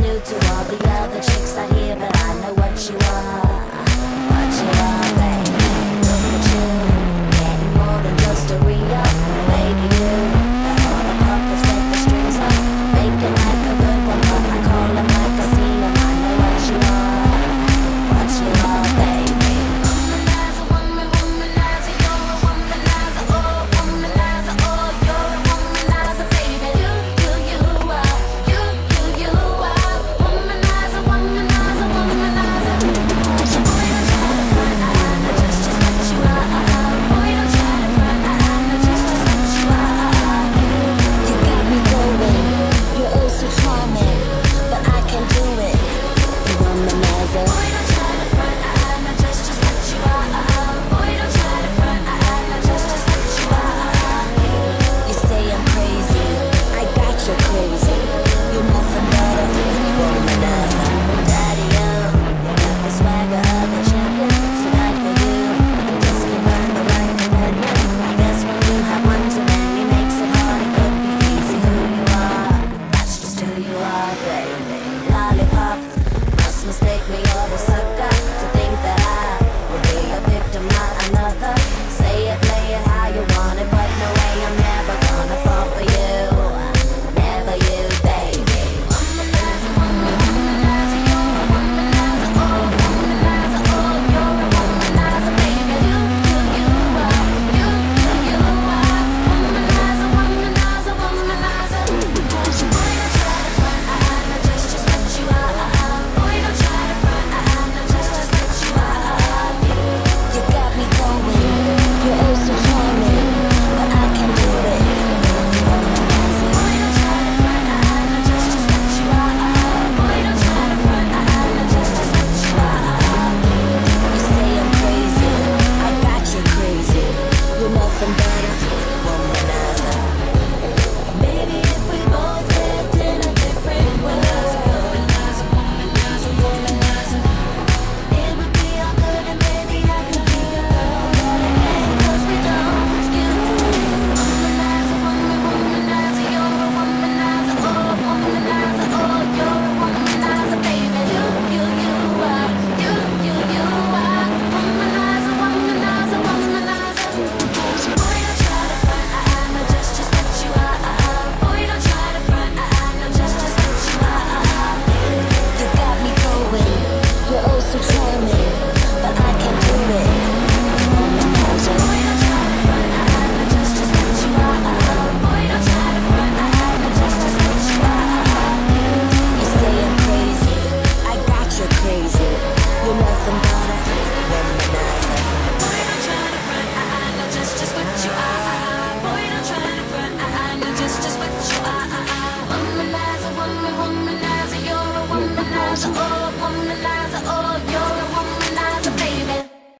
new to all the Kaiser. was all